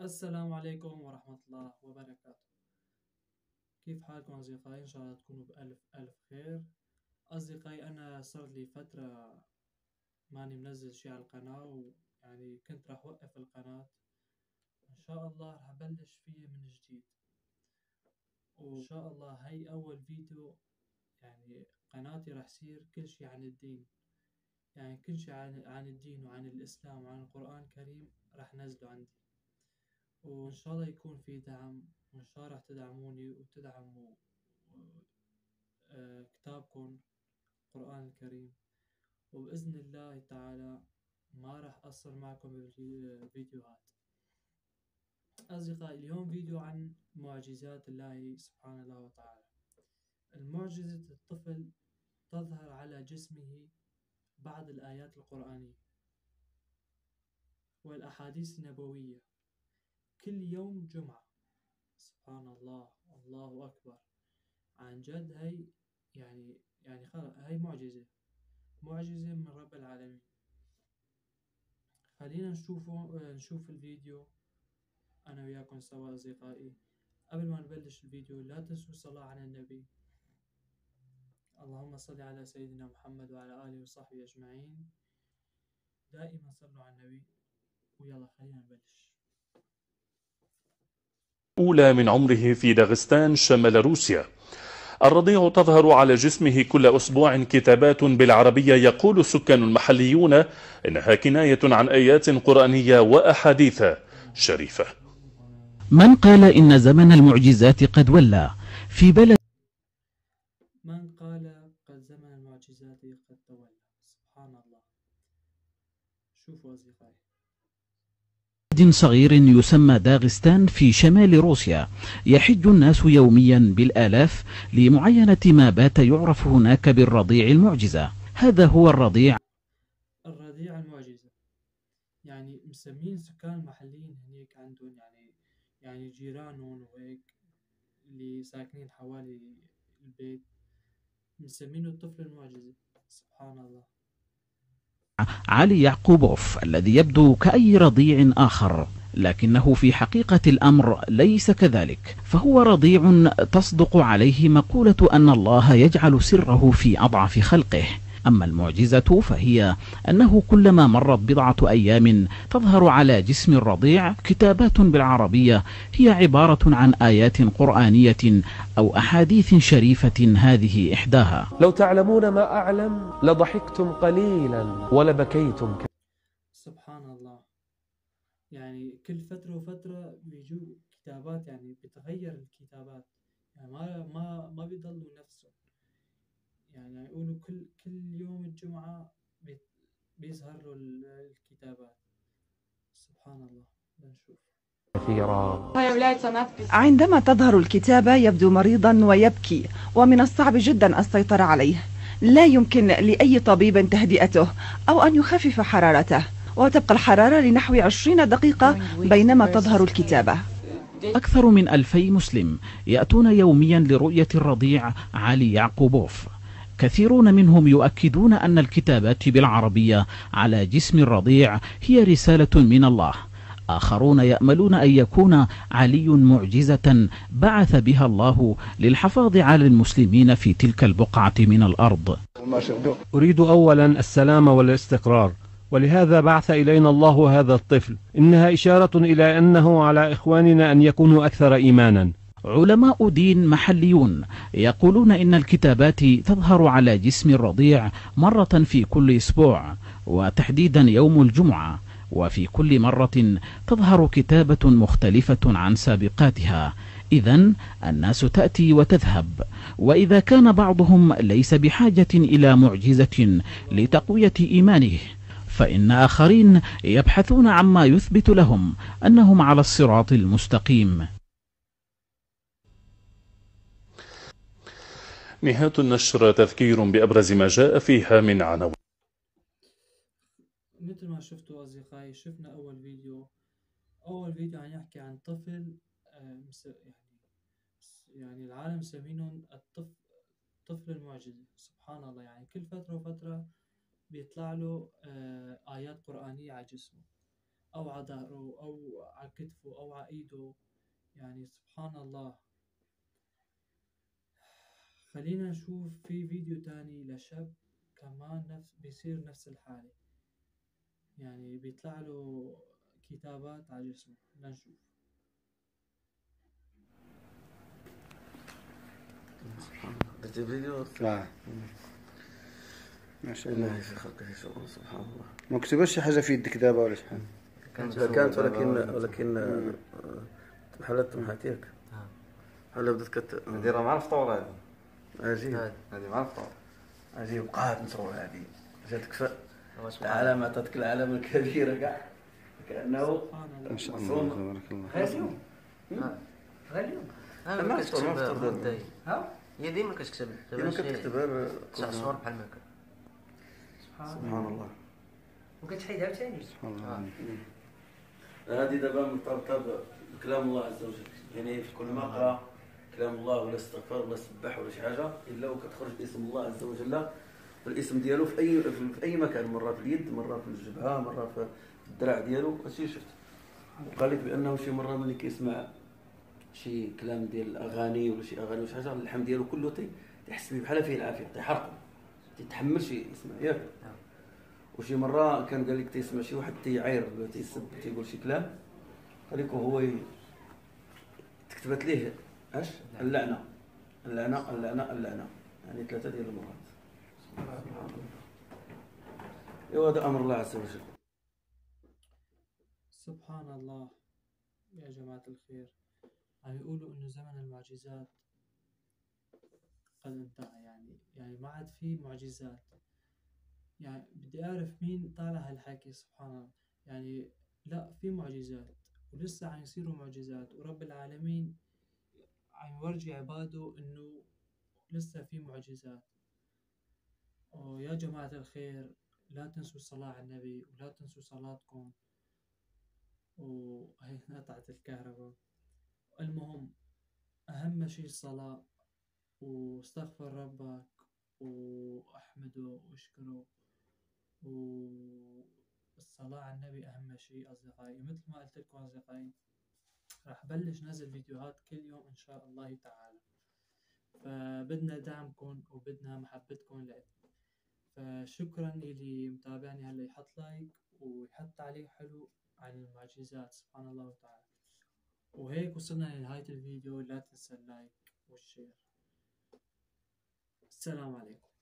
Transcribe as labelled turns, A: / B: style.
A: السلام عليكم ورحمة الله وبركاته. كيف حالكم أصدقائي؟ إن شاء الله تكونوا بألف ألف خير. أصدقائي أنا صار لي فترة ماني منزل شي على القناة ويعني كنت راح أوقف القناة. إن شاء الله راح أبلش فيها من جديد. وإن شاء الله هاي أول فيديو يعني قناتي راح يصير كل شي عن الدين. يعني كل شي عن, عن الدين وعن الإسلام وعن القرآن الكريم راح نزله عندي. وإن شاء الله يكون في دعم وإن شاء الله راح تدعموني وتدعموا آه، كتابكم القرآن الكريم. وبإذن الله تعالى ما راح أقصر معكم بالفيديوهات. أصدقائي اليوم فيديو عن معجزات الله سبحانه وتعالى. المعجزة الطفل تظهر على جسمه بعض الآيات القرآنية والأحاديث النبوية. كل يوم جمعة. سبحان الله الله أكبر. عن جد هاي يعني يعني خلاص هاي معجزة. معجزة من رب العالمين. خلينا نشوفه نشوف الفيديو. أنا وياكم سوا أصدقائي. قبل ما نبلش الفيديو لا تنسوا الصلاة على النبي. اللهم صل على سيدنا محمد وعلى آله وصحبه أجمعين. دائما صلوا على النبي. ويلا خلينا نبلش.
B: أولى من عمره في داغستان شمال روسيا. الرضيع تظهر على جسمه كل أسبوع كتابات بالعربية يقول السكان المحليون إنها كناية عن آيات قرآنية وأحاديث شريفة.
C: من قال إن زمن المعجزات قد ولى في بلد
A: من قال قد زمن المعجزات قد تولى. سبحان الله. شوفوا أصدقائي.
C: بلد صغير يسمى داغستان في شمال روسيا. يحج الناس يوميا بالآلاف لمعاينة ما بات يعرف هناك بالرضيع المعجزة. هذا هو الرضيع.
A: الرضيع المعجزة. يعني مسمين سكان المحليين هنيك عندهم يعني يعني جيرانهم وهيك اللي ساكنين حوالي البيت. مسمينه الطفل المعجزة. سبحان الله.
C: علي يعقوبوف الذي يبدو كأي رضيع آخر لكنه في حقيقة الأمر ليس كذلك فهو رضيع تصدق عليه مقولة أن الله يجعل سره في أضعف خلقه. أما المعجزة فهي أنه كلما مرت بضعة أيام تظهر على جسم الرضيع كتابات بالعربية هي عبارة عن آيات قرآنية أو أحاديث شريفة هذه إحداها.
D: لو تعلمون ما أعلم لضحكتم قليلا ولبكيتم كثيرا.
A: سبحان الله. يعني كل فترة وفترة بيجوا كتابات يعني بتغير الكتابات. يعني ما ما ما بيضلوا نفسه يعني يقولوا كل كل يوم الجمعة بيظهر له الكتابات. سبحان الله. بنشوف.
E: عندما تظهر الكتابة يبدو مريضا ويبكي ومن الصعب جدا السيطرة عليه. لا يمكن لأي طبيب تهدئته أو أن يخفف حرارته وتبقى الحرارة لنحو 20 دقيقة بينما تظهر الكتابة.
C: أكثر من ألفي مسلم يأتون يوميا لرؤية الرضيع علي يعقوبوف. كثيرون منهم يؤكدون أن الكتابات بالعربية على جسم الرضيع هي رسالة من الله. آخرون يأملون أن يكون علي معجزة بعث بها الله للحفاظ على المسلمين في تلك البقعة من الأرض.
F: أريد أولا السلام والاستقرار ولهذا بعث إلينا الله هذا الطفل. إنها إشارة إلى أنه على إخواننا أن يكونوا أكثر إيمانا.
C: علماء دين محليون يقولون إن الكتابات تظهر على جسم الرضيع مرة في كل أسبوع وتحديدا يوم الجمعة وفي كل مرة تظهر كتابة مختلفة عن سابقاتها. إذا الناس تأتي وتذهب وإذا كان بعضهم ليس بحاجة إلى معجزة لتقوية إيمانه فإن آخرين يبحثون عما يثبت لهم أنهم على الصراط المستقيم.
B: نهاية النشر تذكير بأبرز ما جاء فيها من عناوين.
A: مثل ما شفتوا أصدقائي شفنا أول فيديو. أول فيديو عم يحكي عن طفل آه، يعني يعني العالم مسمينهم الطفل طفل المعجزة. سبحان الله يعني كل فترة وفترة بيطلع له آه، آيات قرآنية على جسمه أو على ظهره أو على كتفه أو على إيده. يعني سبحان الله. خلينا نشوف في فيديو تاني لشاب كمان نفس بيصير نفس الحالة. يعني بيطلع له كتابات على جسمه. لنشوف
G: فيديو؟
H: آه. ما شاء
G: الله
H: الله
G: سبحان الله.
H: ما كتبش شي حاجة في يد كتابه ولا شحال
G: كانت كانت ولكن ولكن آه، بحال طمحات ياك بحال بدات كت
I: نديرها مع الفطور هذه
G: عجيب
I: هذه مع الفطور
G: عجيب بقات مسرور هذه. جاتك ف العلامة عطاتك العلامة الكبيرة كاع كأنه
H: ما شاء الله تبارك الله.
G: اليوم
J: غير اليوم
G: لا ما دابا
J: ها؟ هي ديما كتكتب.
G: ديما كتكتبها
J: تسع شهور بحال ما
G: سبحان الله.
J: وكتحيد عاوتاني.
H: سبحان الله.
G: هذه دابا مرتبطة بكلام الله عز وجل. يعني في كل ما قرا كلام الله ولا استغفر ولا سبح ولا شي حاجة إلا وكتخرج باسم الله عز وجل. الاسم ديالو في أي في أي مكان مرة في اليد مرة في الجبهة مرة في الدراع ديالو. هادشي شفت وقال لك بأنه شي مرة ملي كيسمع شي كلام ديال الأغاني ولا شي أغاني ولا شي حاجة اللحم ديالو كله تي تحس به بحال فيه العافية تيحرقو تيتحمل شي يسمع ياك. وشي مرة كان قال لك تيسمع شي واحد تيعاير ولا تيسب تيقول شي كلام. قال لك هو ي- تكتبت ليه اش اللعنه اللعنه اللعنه اللعنه يعني ثلاثة ديال المرات سبحان الله. ايوا هذا أمر الله عز وجل.
A: سبحان الله. يا جماعة الخير. عم يقولوا إنه زمن المعجزات قد انتهى يعني. يعني ما عاد في معجزات. يعني بدي أعرف مين طالع هالحكي سبحان الله. يعني لا في معجزات ولسه عم يصيروا معجزات. ورب العالمين عم يورجي عباده إنه لسه في معجزات. ويا جماعة الخير لا تنسوا الصلاة على النبي ولا تنسوا صلاتكم. وهي انقطعت الكهرباء. المهم أهم شي الصلاة. واستغفر ربك وأحمده وأشكره. والصلاة على النبي أهم شي أصدقائي مثل ما قلت لكم أصدقائي. راح بلش نزل فيديوهات كل يوم إن شاء الله تعالى. فبدنا دعمكم وبدنا محبتكم لإلنا فشكرا اللي متابعني هلأ يحط like ويحط تعليق حلو عن المعجزات سبحان الله وتعالى وهيك وصلنا لنهاية الفيديو لا تنسى ال like وال share. السلام عليكم.